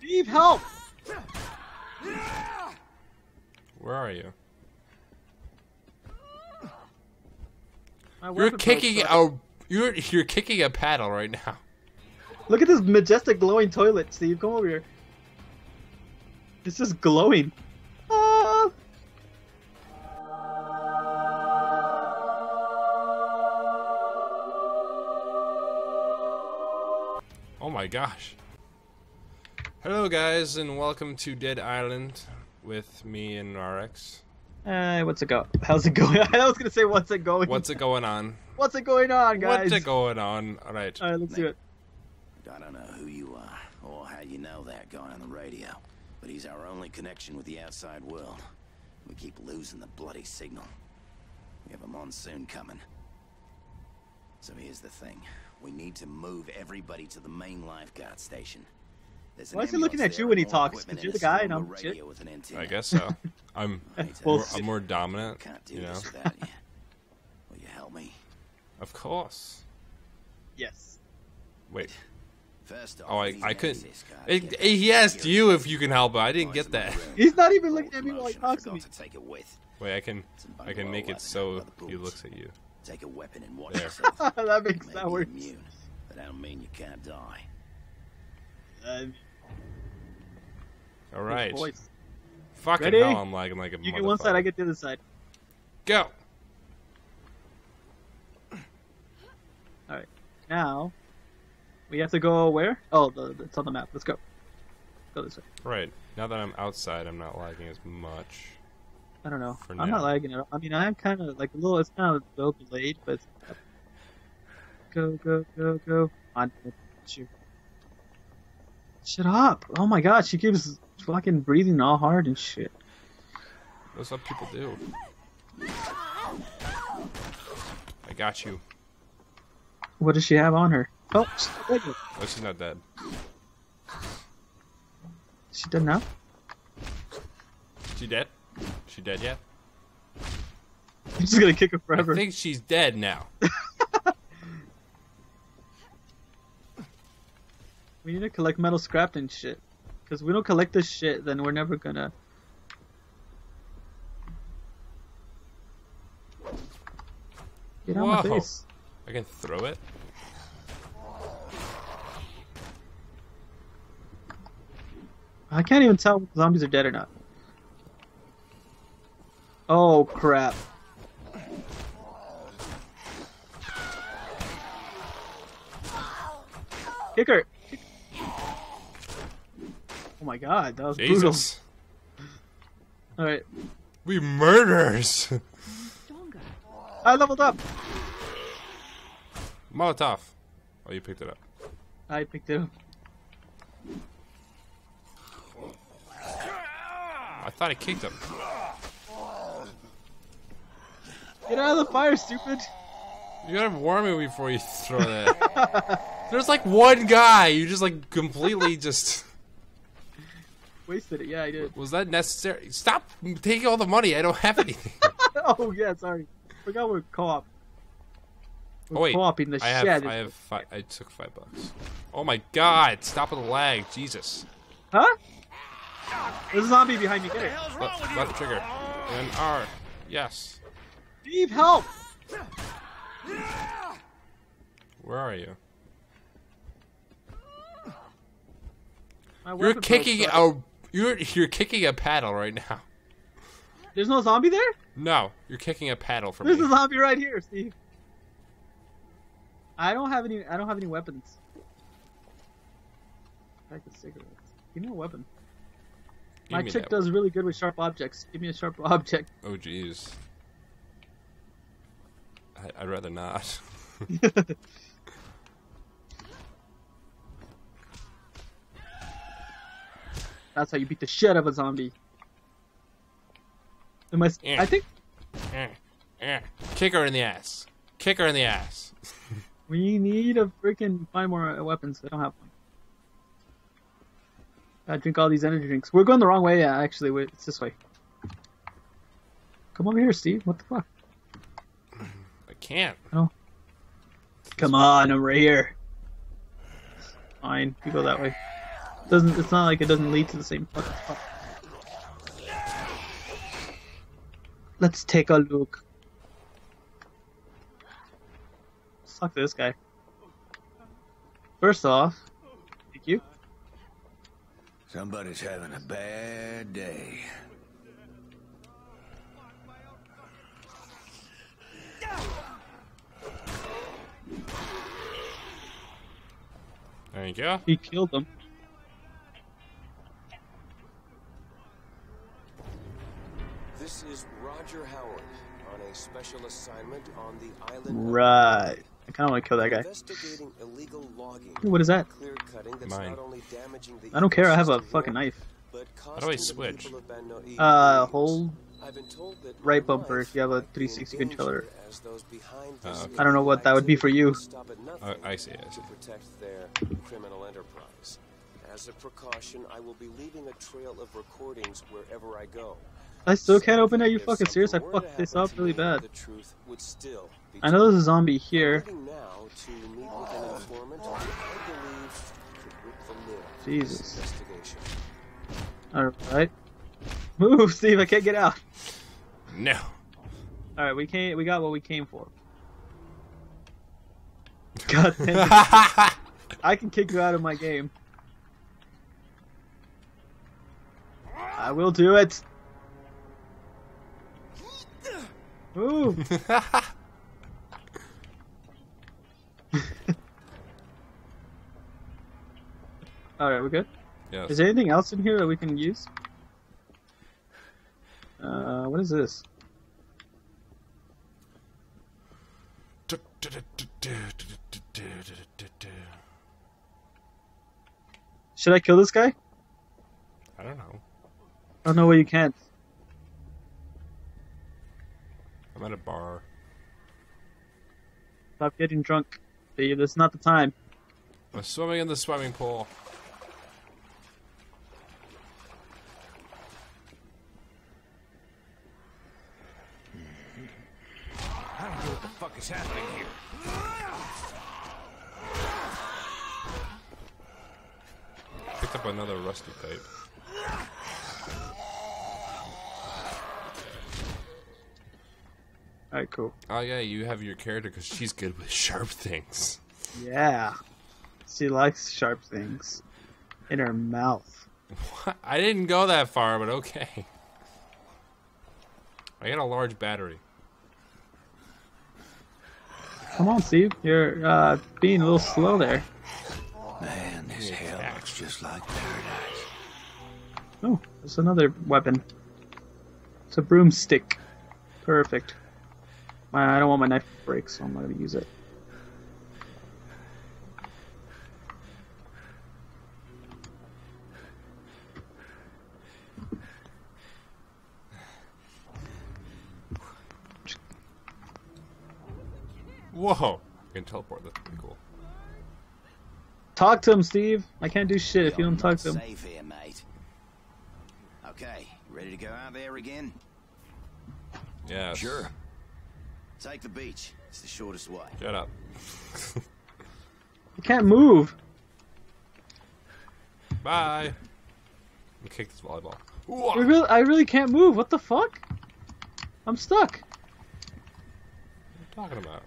Steve, help! Where are you? You're kicking a you're you're kicking a paddle right now. Look at this majestic glowing toilet, Steve. Come over here. It's just glowing. Ah! Oh my gosh. Hello guys and welcome to Dead Island with me and RX. Hey, what's it go? How's it going? I was gonna say, what's it going? What's it going on? What's it going on, guys? What's it going on? Alright. All right, let's do it. I don't know who you are or how you know that guy on the radio, but he's our only connection with the outside world. We keep losing the bloody signal. We have a monsoon coming. So here's the thing. We need to move everybody to the main lifeguard station. There's Why is he looking at you when he talks? equipment 'Cause you're the guy and I'm shit. with an. I guess so. I'm Well, more, I'm more dominant, Can't do you know. this without you. Will you help me? Of course. Yes. Wait. First oh, off, Oh, I I couldn't. access It, he that asked you if you can help, but I didn't get that. in my room. He's not even looking at me while he I talks to me. to take it with. Wait, I can I can make it so he looks at you. Take a weapon and watch There. yourself. that makes Maybe that worse. immune, but I don't mean you can't die. Uh, All right. Fucking Ready? hell, I'm lagging like a You get one side. I get the other side. Go. All right. Now, we have to go where? Oh, the, it's on the map. Let's go. Go this way. Right. Now that I'm outside, I'm not lagging as much. I don't know. For I'm now. not lagging at all. I mean, I am kind of like a little. It's kind of a little delayed, but go, go, go, go. On shoot. Shut up! Oh my god, she keeps fucking breathing all hard and shit. That's what people do. I got you. What does she have on her? Oh, she's dead. Oh, she's not dead. She dead now? She dead? She dead yet? I'm just gonna kick her forever. I think she's dead now. We need to collect metal scrap and shit. Because we don't collect this shit, then we're never gonna. Get out of my face. I can throw it. I can't even tell if zombies are dead or not. Oh crap. Kick her! Oh my god, that was Jesus. brutal. Alright, We murders. I leveled up! Molotov. Oh, you picked it up. I picked it up. I thought I kicked him. Get out of the fire, stupid! You gotta warn me before you throw that. There's like one guy. You just like completely just. Wasted it, yeah, I did. Was that necessary? Stop taking all the money. I don't have anything. oh yeah, sorry. Forgot we're co-op. We're Oh wait, co-oping the I have shed. I have five. I took five bucks. Oh my god! Stop with the lag, Jesus! Huh? There's a zombie behind me. Get it. Left, left trigger and R. Yes. Steve, help! Where are you? You're kicking a you're you're kicking a paddle right now. There's no zombie there? No, you're kicking a paddle from There's me. a zombie right here, Steve. I don't have any. I don't have any weapons. Pack of cigarettes. Give me a weapon. Give My chick does really good with sharp objects. Give me a sharp object. Oh jeez. I'd rather not. That's how you beat the shit out of a zombie. Am I, Yeah. I think Eh, eh. Kick her in the ass. Kick her in the ass. we need a freaking find more uh, weapons. I don't have one. I drink all these energy drinks. We're going the wrong way. Yeah, actually, wait, it's this way. Come over here, Steve. What the fuck? I can't. No. Come on, I'm right here. Fine, you go that way. Doesn't it's not like it doesn't lead to the same fucking spot. Let's take a look. Fuck this guy. First off, thank you. Somebody's having a bad day. There you go. He killed him. Special assignment on the island. Right. I kind of want to kill that guy. Illegal logging. Ooh, What is that? Clear cutting that's Mine. not only damaging the I don't care. I have a fucking knife. How do I switch? people of Banoi Uh, millions. hold I've been told that right bumper if you have a might be in 360 controller. as those Uh, okay. I don't know what that would be for you. stop at nothing Uh, I see, I see. To protect their criminal enterprise. As a precaution, I will be leaving a trail of recordings wherever I go. I still can't open it. Are you fucking serious? I something were to fucked this up really bad. The truth would still be I know there's a zombie here. Now to meet with an informant I believe could rip the lid off Jesus. Alright. Move, Steve. I can't get out. No. Alright, we came. We got what we came for. God damn it. I can kick you out of my game. I will do it. Move. Alright, we're good. yes. Is there anything else in here that we can use? Uh, what is this? Should I kill this guy? I don't know. Oh no, way you can't. I'm at a bar. Stop getting drunk, Steve. This is not the time. I'm swimming in the swimming pool. I don't know what the fuck is happening here. Picked up another rusty pipe. Alright, cool. Oh yeah, you have your character because she's good with sharp things. Yeah. She likes sharp things. In her mouth. I didn't go that far, but okay. I got a large battery. Come on, Steve. You're uh, being a little slow there. Man, this Yeah, hell looks just like paradise. Oh, there's another weapon. It's a broomstick. Perfect. My, I don't want my knife to break, so I'm not gonna use it. Whoa! I can teleport. That's pretty cool. Talk to him, Steve. I can't do shit if you don't talk to him. Safe here, mate. Okay, ready to go out there again? Yes. Sure. Take the beach. It's the shortest way. Shut up. I can't move. Bye. Let me kick this volleyball. I really, I really can't move. What the fuck? I'm stuck. What are you talking about?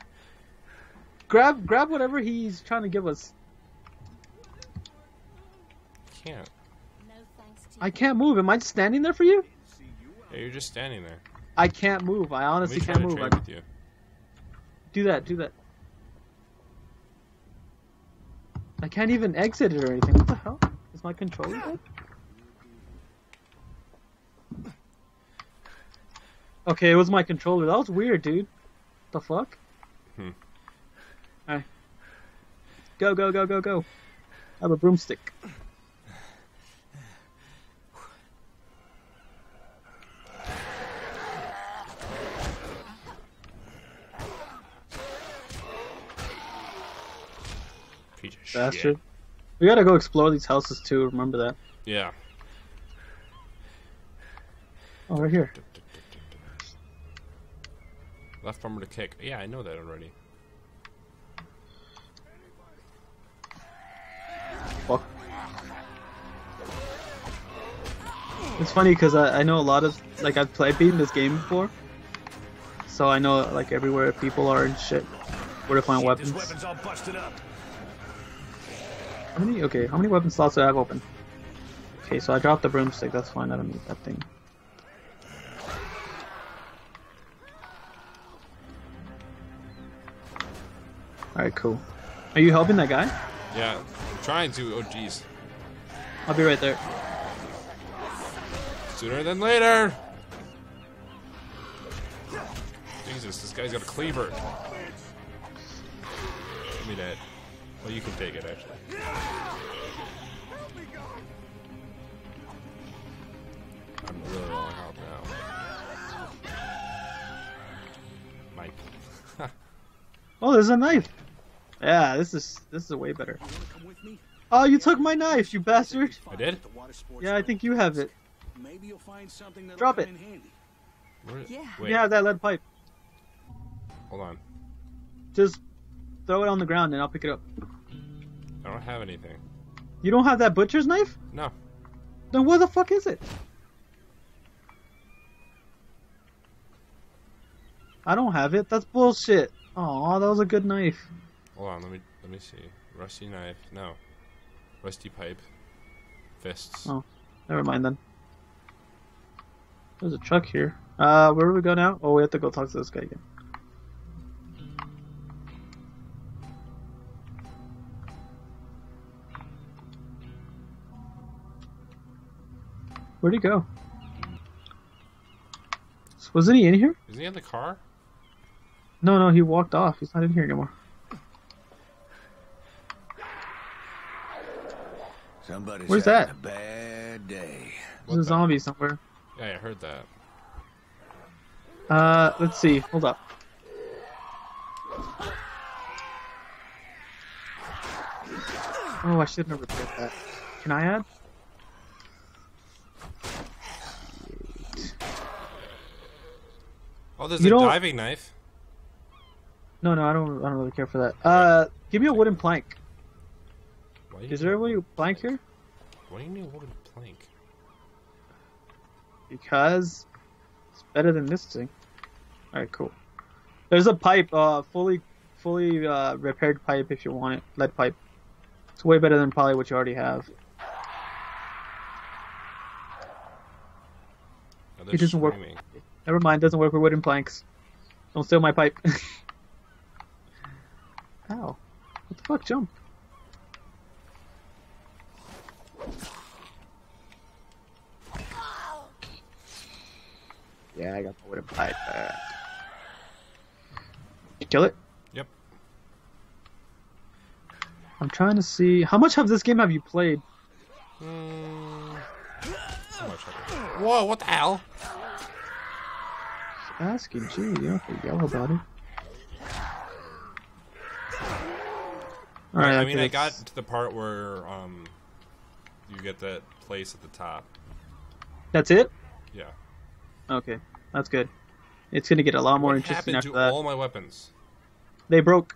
Grab, grab whatever he's trying to give us. Can't. No thanks to I can't move. Am I just standing there for you? Yeah, you're just standing there. I can't move. I Let me honestly try can't to move. I, with you. Do that. Do that. I can't even exit it or anything. What the hell? Is my controller dead? Okay, it was my controller. That was weird, dude. The fuck? Hmm. Alright. Go, go, go, go, go. I have a broomstick. Bastard. shit. We gotta go explore these houses too, remember that. Yeah. Oh, right here. Left bumper to kick. Yeah, I know that already. Fuck. It's funny because I, I know a lot of like I've played beaten this game before, so I know like everywhere people are and shit where to find weapons. This weapon's many? Okay, how many weapon slots do I have open? Okay, so I dropped the broomstick. That's fine. I don't need that thing. All right, cool. Are you helping that guy? Yeah, I'm trying to. Oh, jeez. I'll be right there. Sooner than later. Jesus, this guy's got a cleaver. Give me that. Well, you can take it, actually. I'm really low on health now. Mike. Oh, there's a knife. Yeah, this is this is way better. Come with me? Oh, you took my knife, you bastard! I did? The water sports Yeah, I think you have it. Maybe you'll find something that'll Drop it. in handy. Where, Yeah. Wait, You have that lead pipe. hold on. Just throw it on the ground and I'll pick it up. I don't have anything. You don't have that butcher's knife? No. Then what the fuck is it? I don't have it. That's bullshit. Oh, that was a good knife. Hold on, let me let me see. Rusty knife. No. Rusty pipe. Fists. Oh. Never mind then. There's a truck here. Uh, where do we go now? Oh, we have to go talk to this guy again. Where'd he go? Wasn't he in here? Isn't he in the car? No, no, he walked off. He's not in here anymore. Somebody's Where's that? a bad day. There's a the- zombie somewhere. Yeah, I heard that. Uh, let's see. Hold up. Oh, I should have repaired that. Can I add? Oh, there's You a don't- diving knife. No, no, I don't. I don't really care for that. Uh, give me a wooden plank. Why Is there a wooden plank here? Why do you need a wooden plank? Because it's better than this thing. All right, cool. There's a pipe, uh, fully, fully uh, repaired pipe if you want it, lead pipe. It's way better than probably what you already have. It doesn't work. Screaming. Never mind, doesn't work with wooden planks. Don't steal my pipe. Ow. What the fuck, jump? Yeah, I got the wooden pipe back. You kill it? Yep. I'm trying to see. How much of this game have you played? Mm, how much have I- Whoa! What the hell? Asking, gee, you don't have to yell about it. Alright, I mean, I got to the part where um, you get that place at the top. That's it? Yeah. Okay, that's good. It's gonna get a lot more what interesting happened after to that. all my weapons? They broke.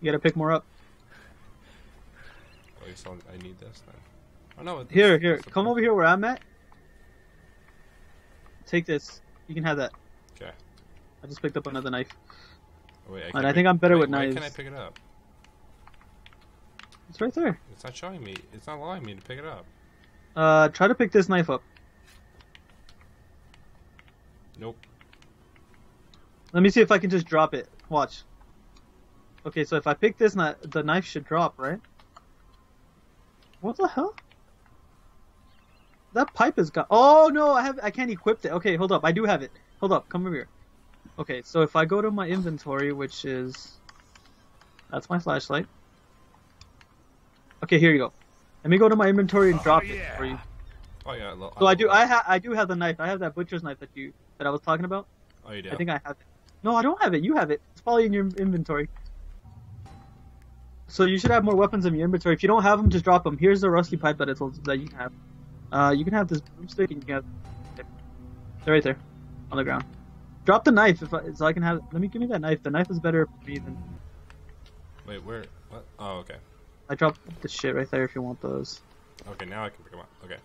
You gotta pick more up. Oh, you saw, I need this then. Oh no! it- Here, here. Come over here where I'm at. Take this. You can have that. Okay. I just picked up another knife. Oh, wait, I, And I think I'm better wait, with why can't I pick it up? It's right there. It's not showing me. It's not allowing me to pick it up. Uh, try to pick this knife up. Nope. Let me see if I can just drop it. Watch. Okay, so if I pick this knife, the knife should drop, right? What the hell? That pipe is got. Oh no, I have. I can't equip it. Okay, hold up. I do have it. Hold up. Come over here. Okay, so if I go to my inventory, which is, that's my flashlight. Okay, here you go. Let me go to my inventory and oh, drop it yeah. for you. Oh yeah. lo- So I do. I ha- I do have the knife. I have that butcher's knife that you that I was talking about. Oh, you do. I think I have it. No, I don't have it. You have it. It's probably in your inventory. So you should have more weapons in your inventory. If you don't have them, just drop them. Here's the rusty pipe that I told that you have. Uh, you can have this broomstick and you can have. They're right there, on the ground. Drop the knife if I, so I can have. Let me give me that knife. The knife is better for me than. Wait, where? What? Oh, okay. I dropped the shit right there if you want those. Okay, now I can pick them up. Okay.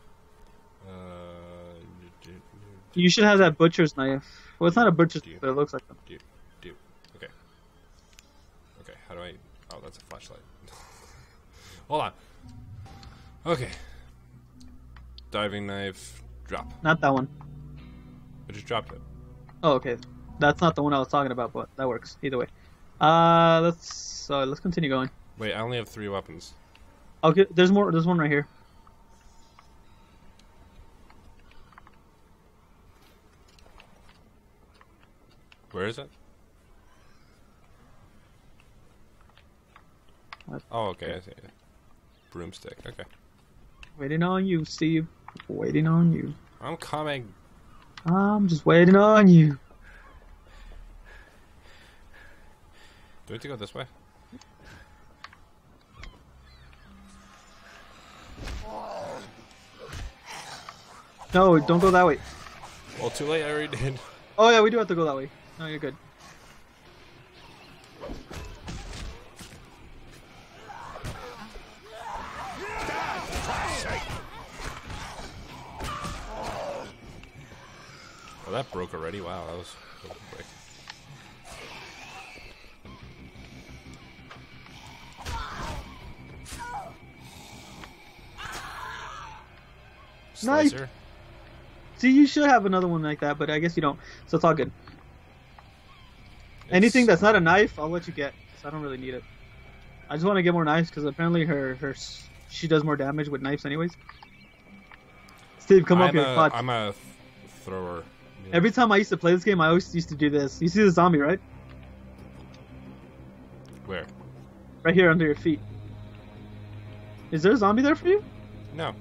Uh, You should have that butcher's knife. Well, it's not a butcher's, Do but it looks like one. do, do. Okay. Okay, how do I... Oh, that's a flashlight. Hold on. Okay. Diving knife, drop. Not that one. I just dropped it. Oh, okay. That's not the one I was talking about, but that works either way. Uh, let's so let's continue going. Wait, I only have three weapons. Okay, there's more. There's one right here. Where is it? What? Oh, okay, I see. Broomstick, okay. Waiting on you, Steve. Waiting on you. I'm coming. I'm just waiting on you. Do we have to go this way? No, don't go that way. Well, too late, I already did. Oh yeah, we do have to go that way. No, you're good. That broke already? Wow, that was, that was quick. Nice. See, you should have another one like that, but I guess you don't. So it's all good. Anything that's not a knife, I'll let you get. 'cause I don't really need it. I just want to get more knives because apparently her her she does more damage with knives, anyways. Steve, come up I'm here. a, Watch. I'm a thrower. Know. Every time I used to play this game, I always used to do this. You see the zombie, right? Where? Right here under your feet. Is there a zombie there for you? No.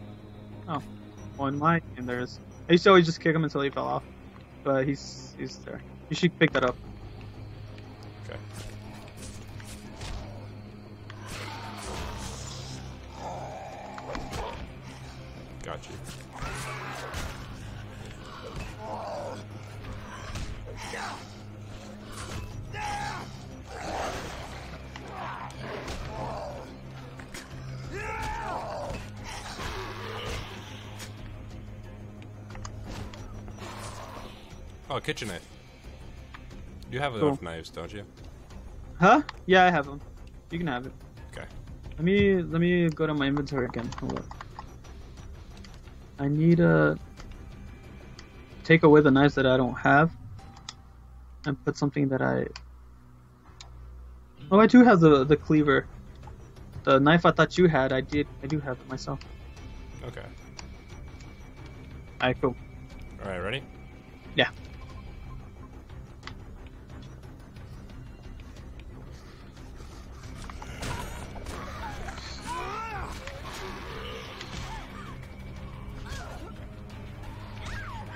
Oh, in my game there is. I used to always just kick him until he fell off, but he's he's there. You should pick that up. Okay. Oh, kitchen knife. You have Cool. enough knives, don't you? Huh? Yeah, I have them. You can have it. Okay. Let me let me go to my inventory again. Hold on. I need to take away the knives that I don't have and put something that I. Oh, I do have the the cleaver. The knife I thought you had, I did. I do have it myself. Okay. Alright, cool. All right, ready? Yeah.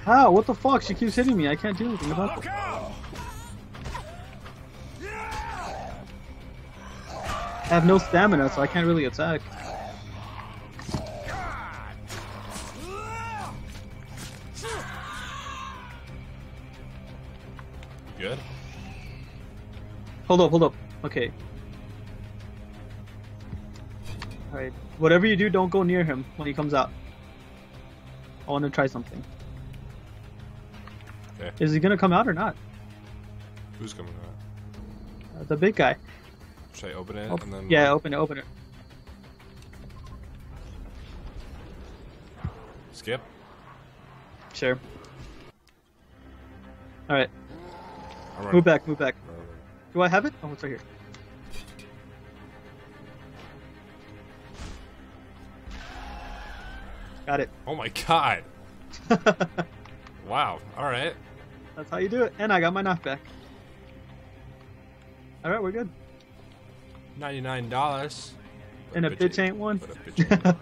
How? What the fuck? She keeps hitting me. I can't do anything about it. I have no stamina, so I can't really attack. Good. Hold up, hold up. Okay. Alright. Whatever you do, don't go near him when he comes out. I want to try something. Okay. Is he gonna come out or not? Who's coming out? Uh, the big guy. Should I open it Op- and then? yeah, open it, open it. Skip. Sure. Alright, I'm move back, move back. Do I have it? Oh, it's right here. Got it. Oh my god! Wow. All right. How you do it. And I got my knife back. Alright, we're good. Ninety-nine dollars. And a bitch ain't one. But a bitch ain't one.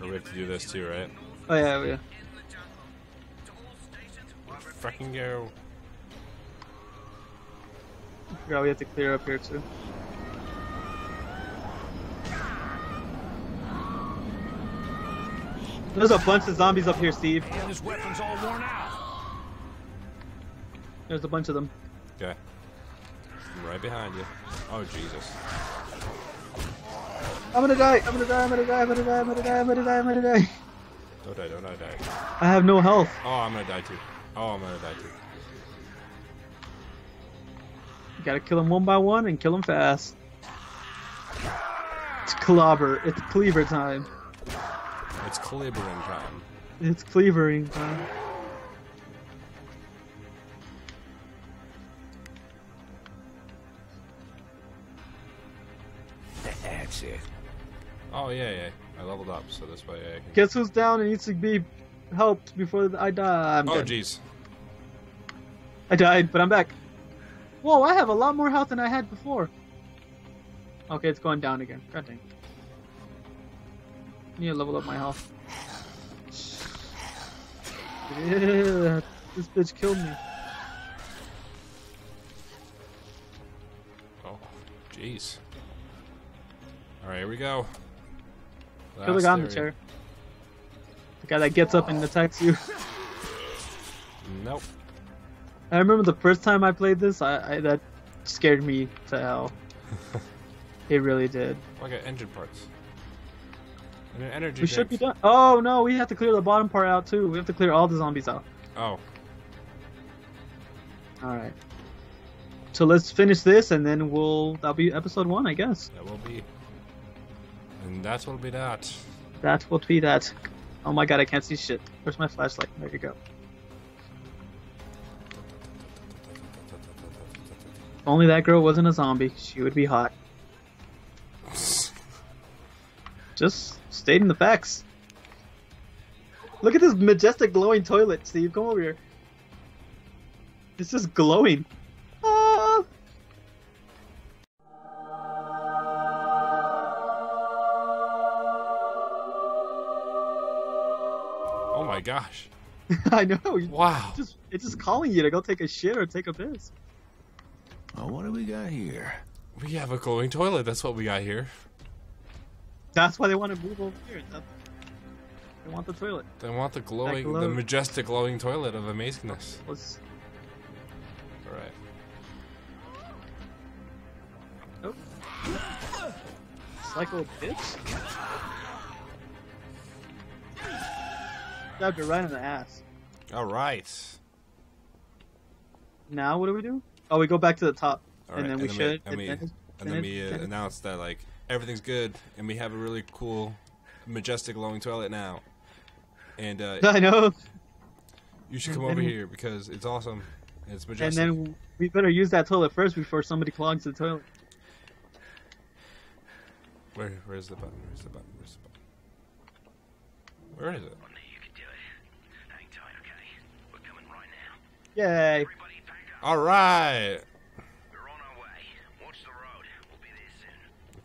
We have to do this too, right? oh yeah, yeah. Fucking go. Yeah, we have to clear up here too. There's a bunch of zombies up here, Steve. And his weapon's all worn out. There's a bunch of them. Okay. I'm right behind you. Oh Jesus! I'm gonna die. I'm gonna die. I'm gonna die. I'm gonna die. I'm gonna die. I'm gonna die. I'm gonna die. Don't die! Don't die! Die! I have no health. Oh, I'm gonna die too. Oh, I'm gonna die too. You gotta kill them one by one and kill them fast. It's clobber. It's cleaver time. It's calibrating time. It's cleavering time. That's it. Oh yeah, yeah. I leveled up, so this way I can. Guess who's down and needs to be helped before I die? I'm Oh jeez. I died, but I'm back. Whoa, I have a lot more health than I had before. Okay, it's going down again. God dang. I need to level up my health. Yeah, this bitch killed me. Oh, jeez. All right, here we go. Kill the guy on the chair. The guy that gets up and attacks you. Nope. I remember the first time I played this, I, I that scared me to hell. it really did. Oh, I got engine parts. And an energy We should be done. Oh no, we have to clear the bottom part out too. We have to clear all the zombies out. Oh, All right. So let's finish this, and then we'll that'll be episode one, I guess. that will be. And that's what'll be that. That will be that. Oh my god, I can't see shit. Where's my flashlight? There you go. If only that girl wasn't a zombie, she would be hot. Just stating the facts. Look at this majestic glowing toilet, Steve. Come over here. It's just glowing. Ah! Oh my gosh. I know. Wow. Just it's just calling you to go take a shit or take a piss. Oh, what do we got here? We have a glowing toilet. That's what we got here. That's why they want to move over here. That- they want the toilet. They want the glowing, the majestic glowing toilet of amazingness. Let's. All right. Oh. Psycho bitch. Stabbed her right in the ass. All right. Now what do we do? Oh, we go back to the top, All and right. then we we, should. and we, advantage- and then we uh, announce that like everything's good, and we have a really cool, majestic glowing toilet now. And uh, I know. you should come and over then- here because it's awesome. and It's And then we better use that toilet first before somebody clogs the toilet. Where, where's the button? Where's the button? Where's the button? Where is it? You can do it. Hang tight, okay? Right. Yay! Everybody pack up. All right.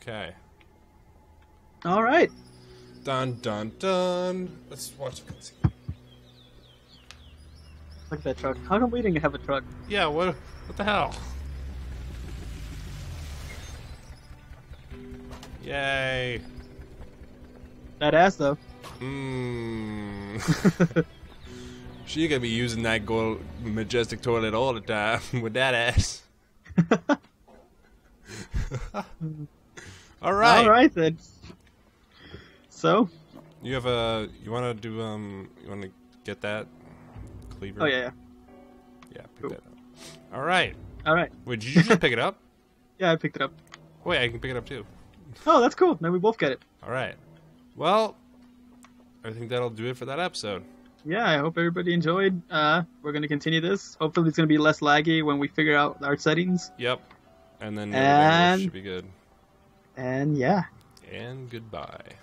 Okay. All right. Dun dun dun. Let's watch. Look at that truck. How come we didn't have a truck? Yeah. What? What the hell? Yay. That ass though. Mmm. she gonna be using that gold majestic toilet all the time with that ass. all right. All right then. So, You have a. You want to do um. You want to get that cleaver? oh yeah, yeah. Yeah. Pick Cool. that up. All right. All right. Wait, did you just pick it up? Yeah, I picked it up. Wait, I can pick it up too. Oh, that's cool. Then we both get it. All right. Well, I think that'll do it for that episode. Yeah, I hope everybody enjoyed. Uh, we're gonna continue this. Hopefully, it's gonna be less laggy when we figure out our settings. Yep. And then the And- should be good. And yeah, And goodbye.